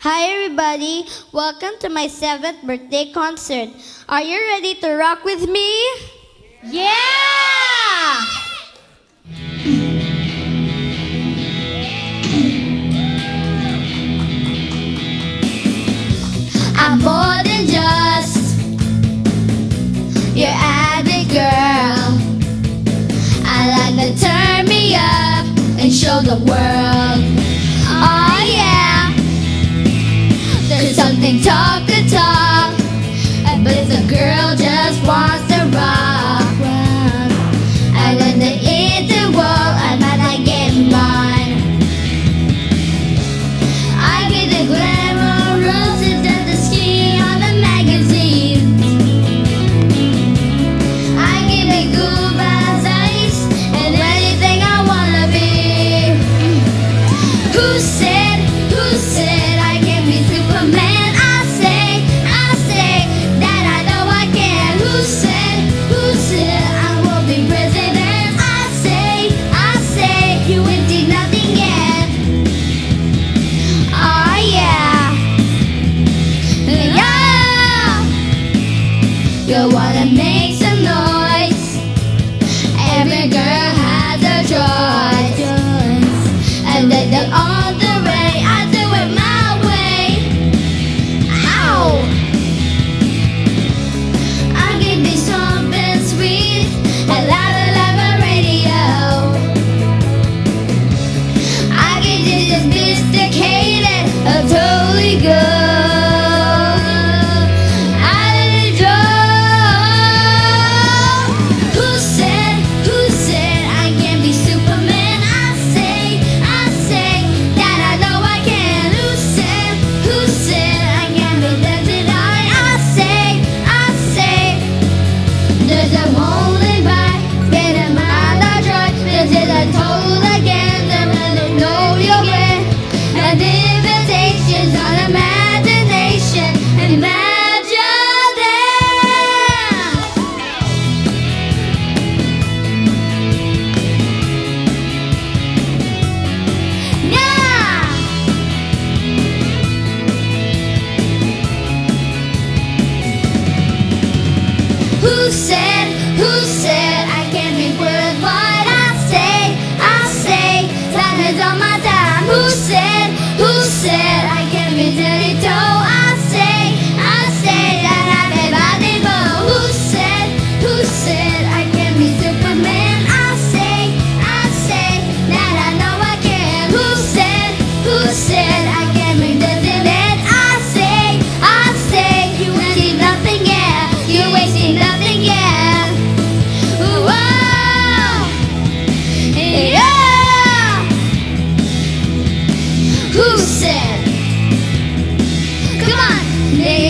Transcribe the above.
Hi, everybody. Welcome to my seventh birthday concert. Are you ready to rock with me? Yeah! I'm more than just your avid girl. I like to turn me up and show the world. girl. demônio. Yeah.